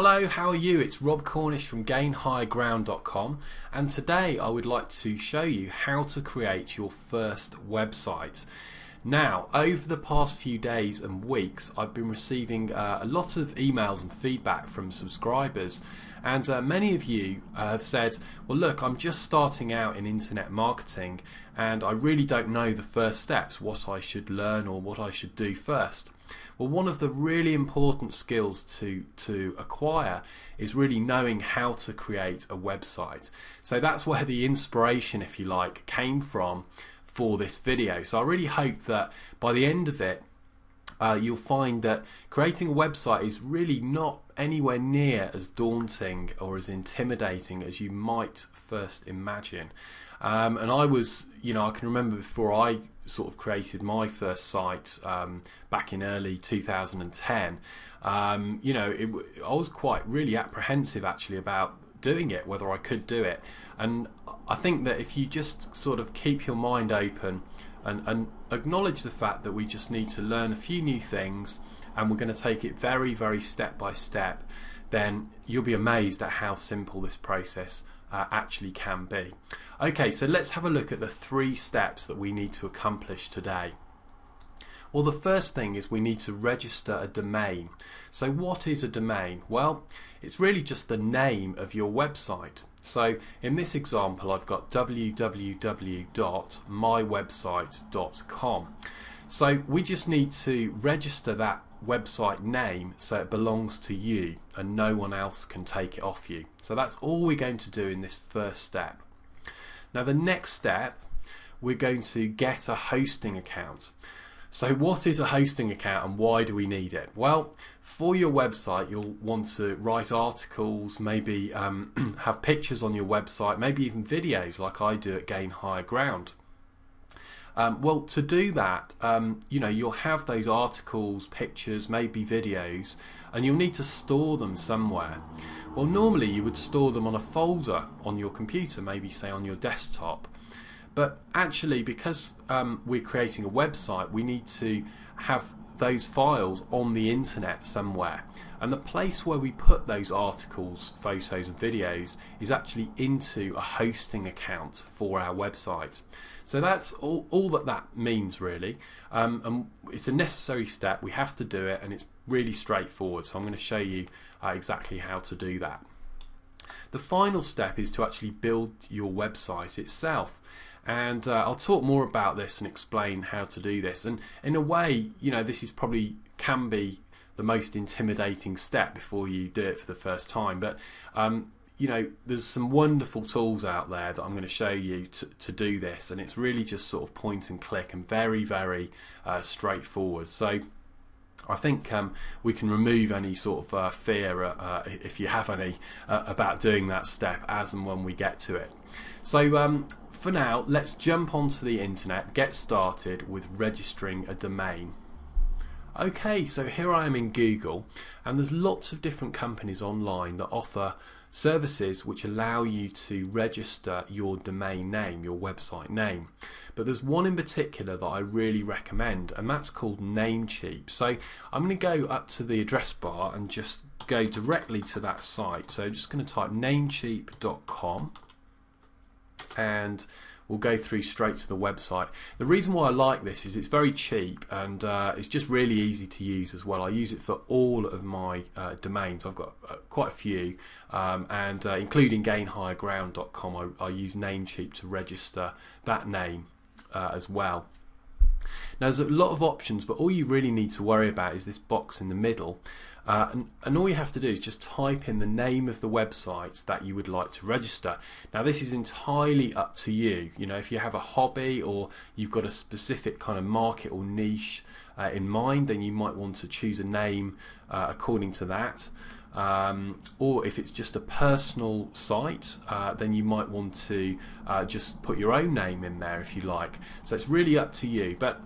Hello, how are you? It's Rob Cornish from GainHigherGround.com and today I would like to show you how to create your first website. Now, over the past few days and weeks, I've been receiving uh, a lot of emails and feedback from subscribers, and uh, many of you uh, have said, Well, look, I'm just starting out in internet marketing, and I really don't know the first steps, what I should learn or what I should do first. Well, one of the really important skills to, to acquire is really knowing how to create a website. So that's where the inspiration, if you like, came from for this video. So I really hope that by the end of it, uh, you'll find that creating a website is really not anywhere near as daunting or as intimidating as you might first imagine. Um, and I was, you know, I can remember before I sort of created my first site um, back in early 2010. Um, you know, it, I was quite really apprehensive actually about doing it, whether I could do it. And I think that if you just sort of keep your mind open and, and acknowledge the fact that we just need to learn a few new things and we're going to take it very, very step by step, then you'll be amazed at how simple this process uh, actually can be. Okay, so let's have a look at the three steps that we need to accomplish today. Well, the first thing is we need to register a domain. So, what is a domain? Well, it's really just the name of your website. So, in this example, I've got www.mywebsite.com. So, we just need to register that website name so it belongs to you and no one else can take it off you. So, that's all we're going to do in this first step. Now, the next step, we're going to get a hosting account. So what is a hosting account and why do we need it? Well, for your website, you'll want to write articles, maybe um, have pictures on your website, maybe even videos like I do at Gain Higher Ground. Um, well, to do that, um, you know, you'll have those articles, pictures, maybe videos, and you'll need to store them somewhere. Well, normally you would store them on a folder on your computer, maybe say on your desktop. But actually, because um, we're creating a website, we need to have those files on the internet somewhere. And the place where we put those articles, photos, and videos is actually into a hosting account for our website. So that's all, all that that means, really. Um, and it's a necessary step. We have to do it, and it's really straightforward. So I'm going to show you uh, exactly how to do that. The final step is to actually build your website itself and uh, I'll talk more about this and explain how to do this. And in a way, you know, this is probably can be the most intimidating step before you do it for the first time. But um, you know, there's some wonderful tools out there that I'm going to show you to, to do this, and it's really just sort of point and click and very, very uh, straightforward. So. I think um, we can remove any sort of uh, fear, uh, uh if you have any, uh, about doing that step as and when we get to it. So um, for now, let's jump onto the internet, get started with registering a domain. Okay, so here I am in Google, and there's lots of different companies online that offer services which allow you to register your domain name, your website name. But there's one in particular that I really recommend, and that's called Namecheap. So I'm going to go up to the address bar and just go directly to that site. So I'm just going to type namecheap.com and we'll go through straight to the website. The reason why I like this is it's very cheap and uh, it's just really easy to use as well. I use it for all of my uh, domains. I've got uh, quite a few, um, and uh, including GainHigherGround.com. I, I, use Namecheap to register that name uh, as well. Now, there's a lot of options, but all you really need to worry about is this box in the middle. Uh, and, and, all you have to do is just type in the name of the website that you would like to register. Now, this is entirely up to you. You know, if you have a hobby or you've got a specific kind of market or niche uh, in mind, then you might want to choose a name uh, according to that. Um, or if it's just a personal site, uh, then you might want to uh, just put your own name in there if you like. So it's really up to you. But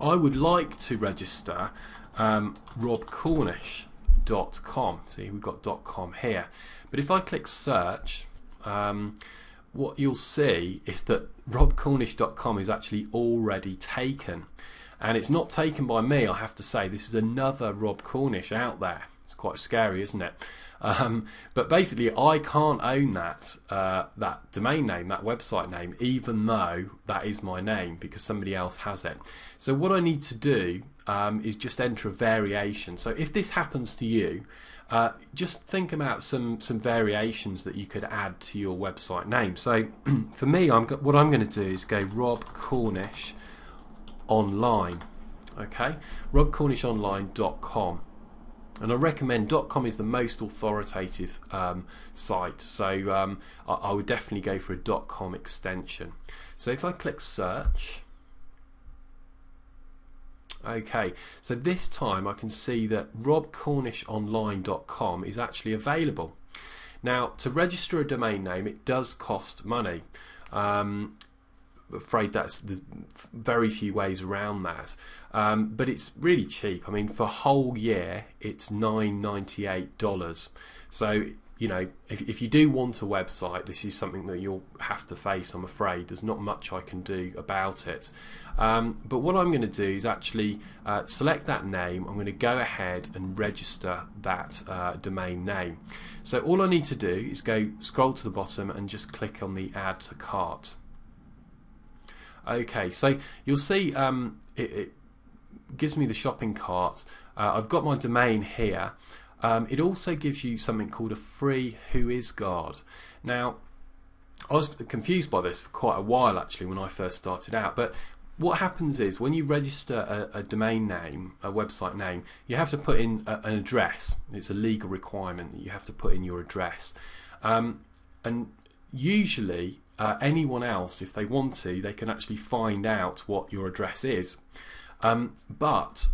I would like to register um, robcornish.com. See, we've got .com here. But if I click search, um, what you'll see is that robcornish.com is actually already taken. And it's not taken by me, I have to say. This is another Rob Cornish out there It's quite scary, isn't it? Um, but basically, I can't own that uh, that domain name, that website name, even though that is my name because somebody else has it. So what I need to do um, is just enter a variation. So if this happens to you, uh, just think about some some variations that you could add to your website name. So for me, I'm what I'm going to do is go Rob Cornish online. Okay, robcornishonline.com and I recommend .com is the most authoritative um, site. So um, I, I, would definitely go for a .com extension. So if I click search okay so this time I can see that robcornishonline.com is actually available. Now to register a domain name it does cost money. Um, afraid that's very few ways around that. Um, but it's really cheap. I mean, for whole year, it's nine ninety eight dollars. So you know, if if you do want a website, this is something that you'll have to face. I'm afraid there's not much I can do about it. Um, but what I'm going to do is actually uh, select that name. I'm going to go ahead and register that uh, domain name. So all I need to do is go scroll to the bottom and just click on the Add to Cart. Okay, so you'll see um, it, it, gives me the shopping cart. Uh, I've got my domain here. Um, it also gives you something called a free Whoisguard. Now, I was confused by this for quite a while actually when I first started out, but what happens is when you register a, a, domain name, a website name, you have to put in a, an address. It's a legal requirement that you have to put in your address. Um, and usually uh, anyone else, if they want to, they can actually find out what your address is. Um, but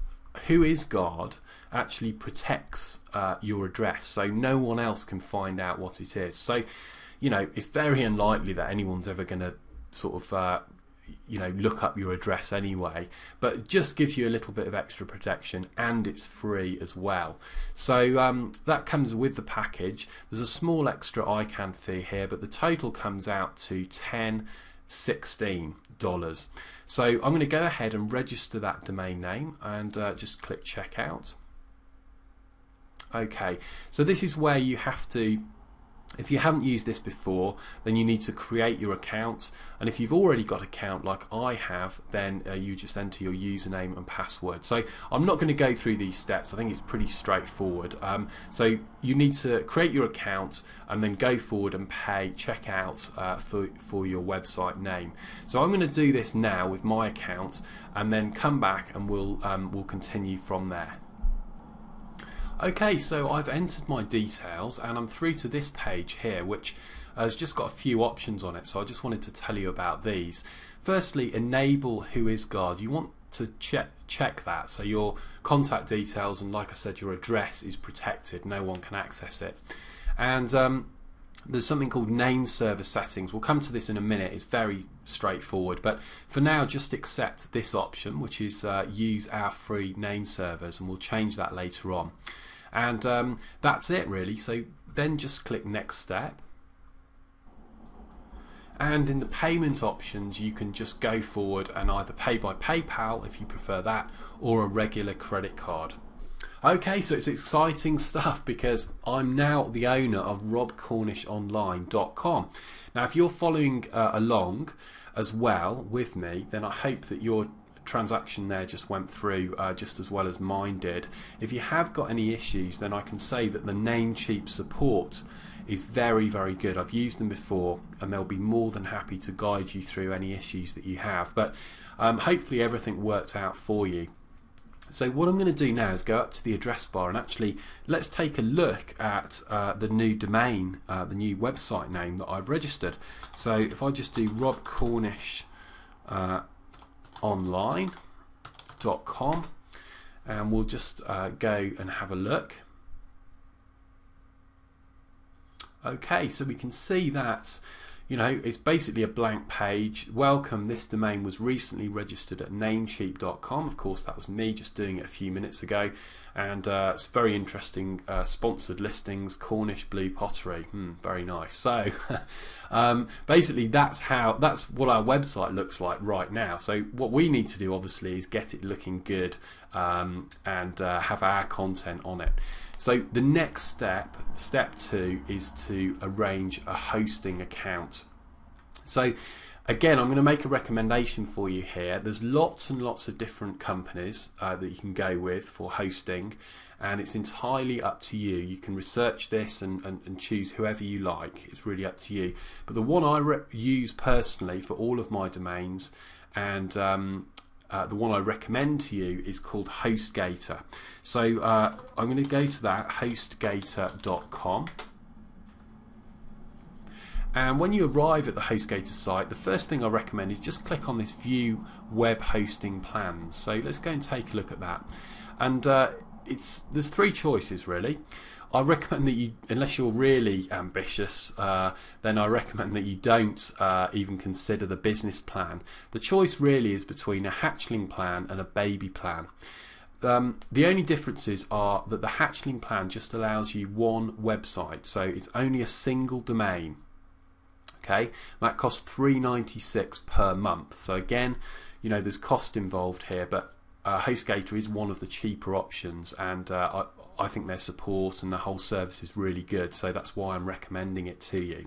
Whoisguard actually protects uh, your address, so no one else can find out what it is. So, you know, it's very unlikely that anyone's ever going to sort of uh, you know look up your address anyway but just gives you a little bit of extra protection and it's free as well. So um, that comes with the package. There's a small extra ICANN fee here but the total comes out to 10 16 dollars. So I'm going to go ahead and register that domain name and uh, just click checkout. Okay so this is where you have to if you haven't used this before, then you need to create your account. And if you've already got an account like I have, then uh, you just enter your username and password. So I'm not going to go through these steps. I think it's pretty straightforward. Um, so you need to create your account and then go forward and pay checkout uh, for, for your website name. So I'm going to do this now with my account and then come back and we'll, um, we'll continue from there. Okay, so I've entered my details and I'm through to this page here, which has just got a few options on it. So I just wanted to tell you about these. Firstly, enable Whoisguard. You want to check check that so your contact details and like I said your address is protected no one can access it and um, there's something called name server settings. We'll come to this in a minute. It's very straightforward but for now just accept this option which is uh, use our free name servers and we'll change that later on. And um, that's it really. So then just click next step. And in the payment options you can just go forward and either pay by PayPal if you prefer that or a regular credit card okay so it's exciting stuff because I'm now the owner of robcornishonline.com now if you're following uh, along as well with me then I hope that you're transaction there just went through uh, just as well as mine did. If you have got any issues, then I can say that the Namecheap support is very, very good. I've used them before and they'll be more than happy to guide you through any issues that you have. But um, hopefully, everything worked out for you. So what I'm going to do now is go up to the address bar and actually let's take a look at uh, the new domain, uh, the new website name that I've registered. So if I just do Rob Cornish uh, and we'll just uh, go and have a look. Okay, so we can see that you know, it's basically a blank page. Welcome, this domain was recently registered at namecheap.com. Of course, that was me just doing it a few minutes ago. And uh, it's very interesting uh, sponsored listings, Cornish Blue Pottery. Hmm, very nice. So, um, basically, that's how that's what our website looks like right now. So, what we need to do, obviously, is get it looking good um, and uh, have our content on it. So the next step, step two, is to arrange a hosting account. So again, I'm going to make a recommendation for you here. There's lots and lots of different companies uh, that you can go with for hosting, and it's entirely up to you. You can research this and, and, and choose whoever you like. It's really up to you. But the one I use personally for all of my domains and um, uh, the one I recommend to you is called HostGator. So uh, I'm going to go to that, hostgator.com. And when you arrive at the HostGator site, the first thing I recommend is just click on this View Web Hosting Plans. So let's go and take a look at that. And uh, it's there's three choices really. I recommend that you, unless you're really ambitious, uh, then I recommend that you don't uh, even consider the business plan. The choice really is between a hatchling plan and a baby plan. Um, the only differences are that the hatchling plan just allows you one website, so it's only a single domain. Okay, that costs 3.96 per month. So again, you know, there's cost involved here, but uh, HostGator is one of the cheaper options, and uh, I think their support and the whole service is really good. So that's why I'm recommending it to you.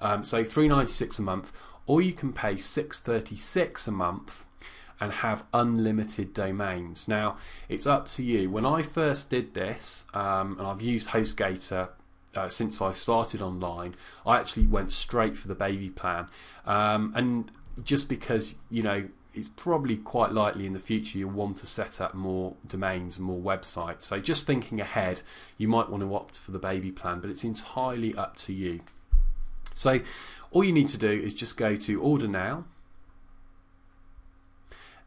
Um, so 396 a month, or you can pay 636 a month and have unlimited domains. Now it's up to you. When I first did this, um, and I've used HostGator uh, since I started online, I actually went straight for the baby plan, um, and just because you know it's probably quite likely in the future you'll want to set up more domains and more websites. So just thinking ahead, you might want to opt for the baby plan, but it's entirely up to you. So all you need to do is just go to order now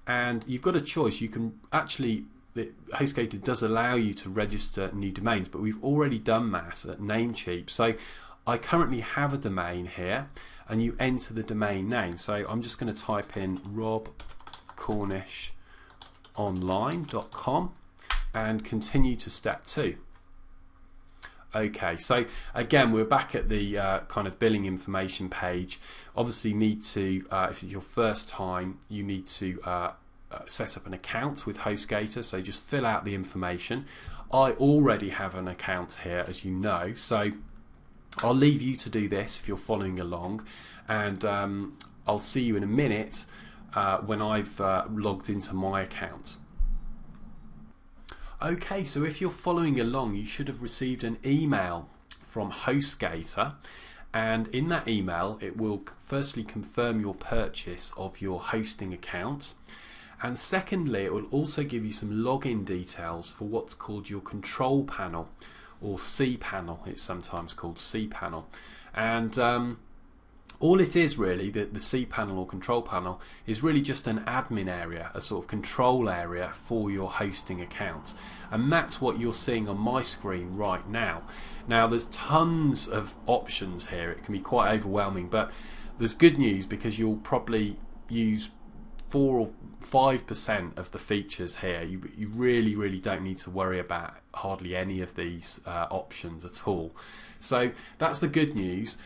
and you've got a choice. You can actually HostGator does allow you to register new domains, but we've already done that at Namecheap. So I currently have a domain here and you enter the domain name. So I'm just going to type in robcornishonline.com and continue to step two. Okay, so again, we're back at the uh, kind of billing information page. Obviously, need to uh, if it's your first time, you need to uh, uh, set up an account with HostGator. So just fill out the information. I already have an account here, as you know. So I'll leave you to do this if you're following along, and um, I'll see you in a minute uh, when I've uh, logged into my account. Okay, so if you're following along, you should have received an email from HostGator, and in that email, it will firstly confirm your purchase of your hosting account. And secondly, it will also give you some login details for what's called your control panel or cPanel, it's sometimes called cPanel. And um, all it is really, the, the panel or control panel, is really just an admin area, a sort of control area for your hosting account. And that's what you're seeing on my screen right now. Now, there's tons of options here, it can be quite overwhelming, but there's good news because you'll probably use four or five percent of the features here. You you really really don't need to worry about hardly any of these uh, options at all. So that's the good news.